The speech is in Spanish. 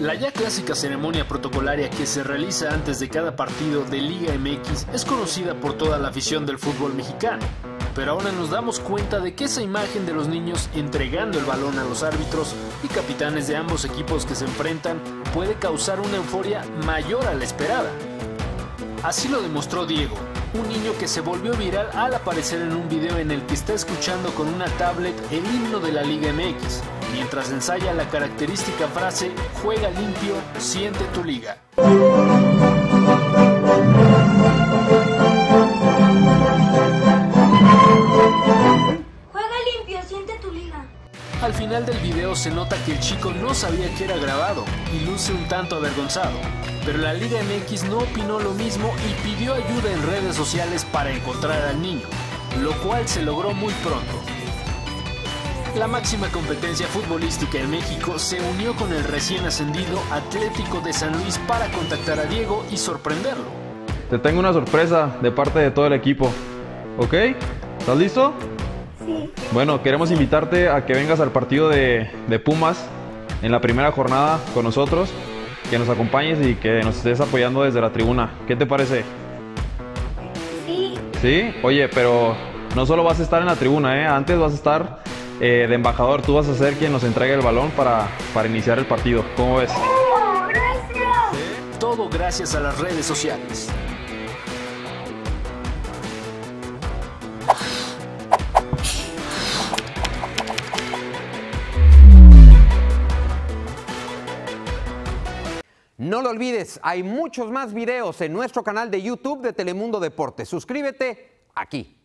La ya clásica ceremonia protocolaria que se realiza antes de cada partido de Liga MX es conocida por toda la afición del fútbol mexicano. Pero ahora nos damos cuenta de que esa imagen de los niños entregando el balón a los árbitros y capitanes de ambos equipos que se enfrentan puede causar una euforia mayor a la esperada. Así lo demostró Diego, un niño que se volvió viral al aparecer en un video en el que está escuchando con una tablet el himno de la Liga MX, mientras ensaya la característica frase Juega limpio, siente tu liga. Juega limpio, siente tu liga. Al final del video se nota que el chico no sabía que era grabado y luce un tanto avergonzado, pero la Liga MX no opinó lo mismo y pidió ayuda en redes sociales para encontrar al niño, lo cual se logró muy pronto. La máxima competencia futbolística en México se unió con el recién ascendido Atlético de San Luis para contactar a Diego y sorprenderlo. Te tengo una sorpresa de parte de todo el equipo. ¿Ok? ¿Estás listo? Sí. Bueno, queremos invitarte a que vengas al partido de, de Pumas en la primera jornada con nosotros, que nos acompañes y que nos estés apoyando desde la tribuna. ¿Qué te parece? Sí. ¿Sí? Oye, pero no solo vas a estar en la tribuna, ¿eh? Antes vas a estar eh, de embajador. Tú vas a ser quien nos entregue el balón para, para iniciar el partido. ¿Cómo ves? ¡Oh, gracias! Todo gracias a las redes sociales. No lo olvides, hay muchos más videos en nuestro canal de YouTube de Telemundo Deportes. Suscríbete aquí.